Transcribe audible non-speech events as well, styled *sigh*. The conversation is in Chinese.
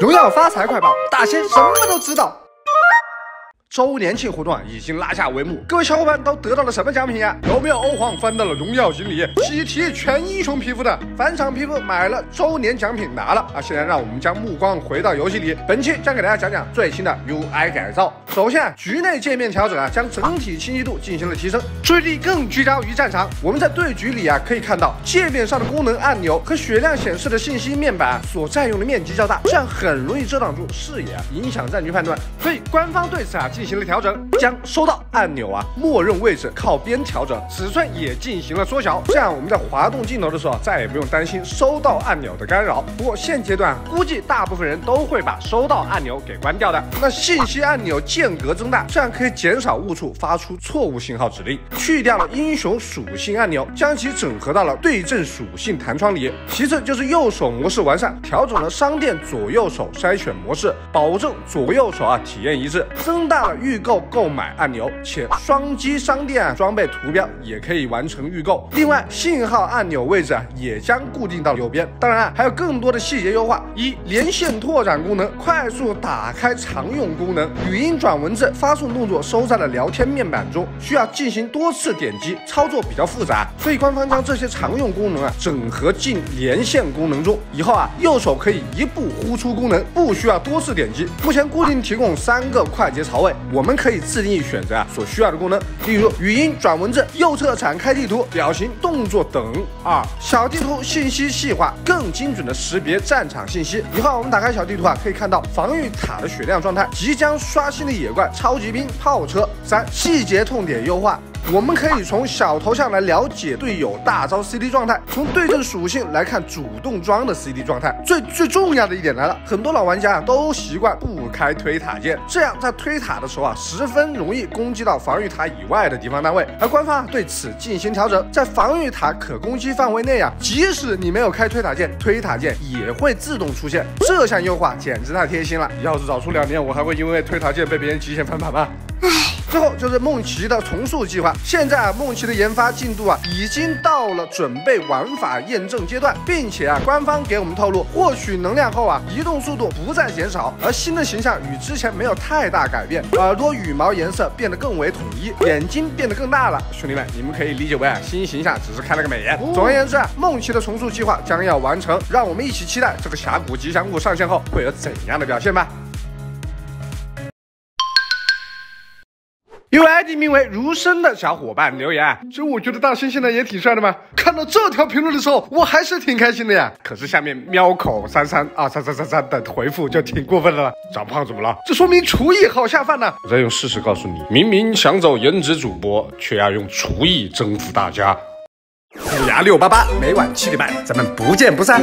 荣耀发财快报，大仙什么都知道。周年庆活动啊，已经拉下帷幕，各位小伙伴都得到了什么奖品呀？有没有欧皇翻到了荣耀锦鲤喜提全英雄皮肤的返场皮肤买了，周年奖品拿了啊！现在让我们将目光回到游戏里，本期将给大家讲讲最新的 UI 改造。首先啊，局内界面调整啊，将整体清晰度进行了提升，注意力更聚焦于战场。我们在对局里啊，可以看到界面上的功能按钮和血量显示的信息面板所占用的面积较大，这样很容易遮挡住视野，影响战局判断。所以官方对此啊进。进行了调整，将收到按钮啊默认位置靠边调整，尺寸也进行了缩小，这样我们在滑动镜头的时候再也不用担心收到按钮的干扰。不过现阶段估计大部分人都会把收到按钮给关掉的。那信息按钮间隔增大，这样可以减少误触发出错误信号指令。去掉了英雄属性按钮，将其整合到了对阵属性弹窗里。其次就是右手模式完善，调整了商店左右手筛选模式，保证左右手啊体验一致，增大了。预购购买按钮，且双击商店装备图标也可以完成预购。另外，信号按钮位置啊也将固定到右边。当然啊，还有更多的细节优化：一、连线拓展功能，快速打开常用功能；语音转文字发送动作收在了聊天面板中，需要进行多次点击，操作比较复杂。所以官方将这些常用功能啊整合进连线功能中。以后啊，右手可以一步呼出功能，不需要多次点击。目前固定提供三个快捷槽位。我们可以自定义选择啊所需要的功能，例如语音转文字、右侧展开地图、表情动作等。二小地图信息细化，更精准的识别战场信息。以后我们打开小地图啊，可以看到防御塔的血量状态、即将刷新的野怪、超级兵、炮车。三细节痛点优化。我们可以从小头像来了解队友大招 CD 状态，从对阵属性来看主动装的 CD 状态。最最重要的一点来了，很多老玩家啊都习惯不开推塔键，这样在推塔的时候啊十分容易攻击到防御塔以外的敌方单位。而官方啊对此进行调整，在防御塔可攻击范围内啊，即使你没有开推塔键，推塔键也会自动出现。这项优化简直太贴心了，要是早出两年，我还会因为推塔键被别人极限翻盘吗？唉。最后就是梦奇的重塑计划。现在啊，梦奇的研发进度啊，已经到了准备玩法验证阶段，并且啊，官方给我们透露，获取能量后啊，移动速度不再减少，而新的形象与之前没有太大改变，耳 *laughs* 朵、羽毛颜色变得更为统一，眼睛变得更大了。兄弟们，你们可以理解为啊，新形象只是开了个美颜。总而言之啊，梦奇的重塑计划将要完成，让我们一起期待这个峡谷吉祥物上线后会有怎样的表现吧。有 ID 名为如生的小伙伴留言，就我觉得大猩现在也挺帅的嘛。看到这条评论的时候，我还是挺开心的呀。可是下面喵口三三二三三三三的回复就挺过分的了。长胖怎么了？这说明厨艺好下饭呢。我再用事实告诉你，明明想走颜值主播，却要用厨艺征服大家。虎牙六八八，每晚七点半，咱们不见不散。